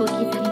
pouquinho.